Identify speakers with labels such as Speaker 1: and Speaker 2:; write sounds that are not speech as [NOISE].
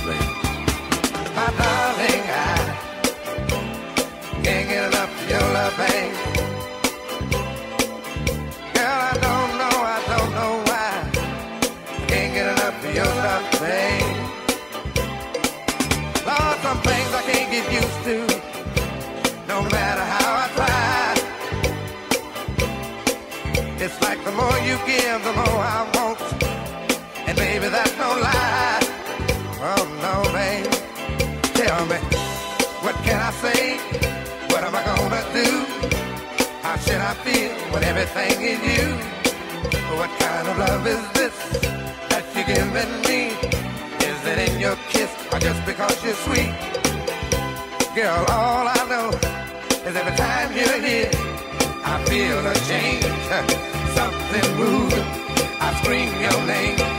Speaker 1: baby.
Speaker 2: My darling, I can't get enough of your babe. Girl, I don't know, I don't know why. Can't get enough of your babe. Lord, some things I can't get used to, no matter how I try. It's like the more you give, the more I want. And baby, that's Me, what can I say? What am I gonna do? How should I feel when everything is you? What kind of love is this that you're giving me? Is it in your kiss or just because you're sweet? Girl, all I know is every time you're here, I feel a change. [LAUGHS] Something moving. I scream your name.